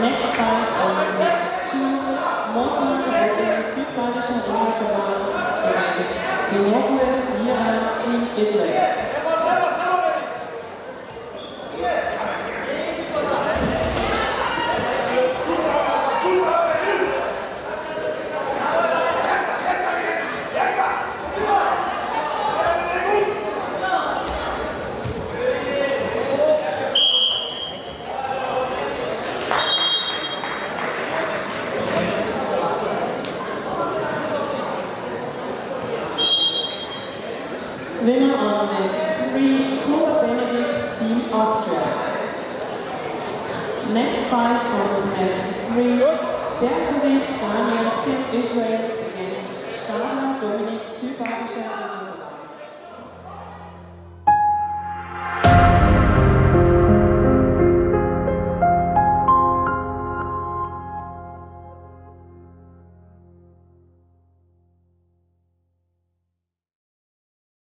Next fight two, Team Israel. Winner on net 3, Huber Benedict, Team Austria. Next fight on net 3, Berkovic, Daniel, Team Israel,